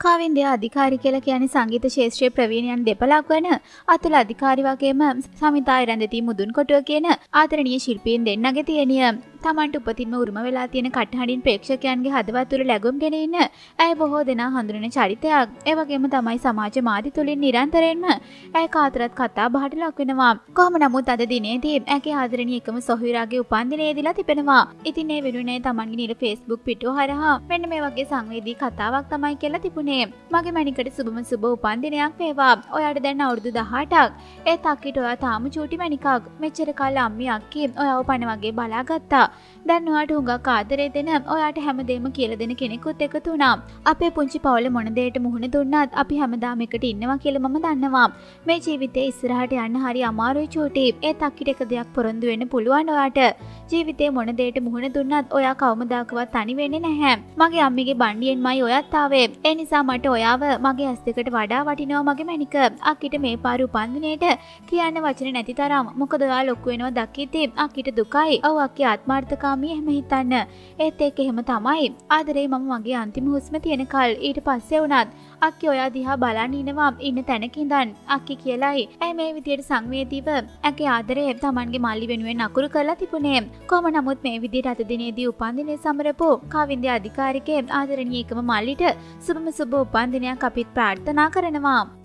කාවින්දය අධිකාරි කියලා කියන්නේ සංගීත ශේෂත්‍රයේ ප්‍රවීණයන් දෙපළක් වන අතුල අධිකාරි වගේම සමිතා රැඳති මුදුන් කොටුව කියන ආදරණීය ශිල්පීන් දෙන්නගේ තියෙනිය. තමන්ට උපතින්ම උරුම වෙලා තියෙන කටහඬින් ප්‍රේක්ෂකයන්ගේ හදවත් තුළ ලැබුම්ගෙන ඉන්න ඇය බොහෝ දෙනා හඳුනන චරිතයක්. ඒ වගේම තමයි සමාජ මාධ්‍ය තුලින් නිරන්තරයෙන්ම ඇය කාතරත් කතා බහට ලක් වෙනවා. කොහොම නමුත් අද දිනේදී ඇගේ ආදරණීය එකම සොහොයුරාගේ උපන්දිනයේදීලා තිබෙනවා. ඉතින් මේ වෙනුනේ තමන්ගේ නිල Facebook පිටුව හරහා මෙන්න මේ වගේ සංවේදී කතාවක් තමයි කියලා තිබුණේ. මගේ මණිකට සුබම සුබ උපන්දිනයක් වේවා. ඔයාට දැන් අවුරුදු 18ක්. ඒ තක්කිට ඔයා තාම චූටි මණිකක්. මෙච්චර කාලෙ අම්මි අක්කි ඔයාව පණ වගේ බලාගත්තා. දැන් ඔයාට හුඟක් ආදරේ දෙන ඔයාට හැමදේම කියලා දෙන කෙනෙකුත් එකතු වුණා. අපේ පුංචි පවුල මොන දෙයට මුහුණ දුන්නත් අපි හැමදාම එකට ඉන්නවා කියලා මම දන්නවා. මේ ජීවිතේ ඉස්සරහට යන්න හරි අමාරුයි චූටි. ඒ තක්කිට එක දෙයක් පොරොන්දු වෙන්න පුළුවන් ඔයාට. ජීවිතේ මොන දෙයට මුහුණ දුන්නත් ඔයා කවමදාකවත් තනි වෙන්නේ නැහැ. මගේ අම්මිගේ බණ්ඩියෙන්මයි ඔයත් ආවේ. ඒ නිසා මට ඔයාව මගේ ඇස් දෙකට වඩා වටිනවා මගේ මැනික. අක්කිට මේ පාර උපන්දිනේට කියන්න වචන නැති තරම්. මොකද ඔයා ලොකු වෙනවා දකිද්දී අක්කිට දුකයි. ඔව් අක්කේ ආත්මාර්ථකාමී ස්වාමී එහෙම හිතන්න. ඒත් ඒක එහෙම තමයි. ආදරේ මම මගේ අන්තිම හුස්ම තියෙන කල්. ඊට පස්සේ වුණත් අක්කි ඔයා දිහා බලන් ඉනවා. ඉන්න තැනකින්දන් අක්කි කියලයි. ඇය මේ විදියට සංවේදීව? ඇගේ ආදරේ තමන්ගේ මල්ලි වෙනුවෙන් අකුරු කරලා තිබුණේ. කොම නමුත් මේ විදියට අතදිනේදී උපන්දිනය සමරපු කාවින්ද අධිකාරිකේ ආදරණීය එකම මල්ලිට සුබම සුබ උපන්දිනයක් අපිත් ප්‍රාර්ථනා කරනවා.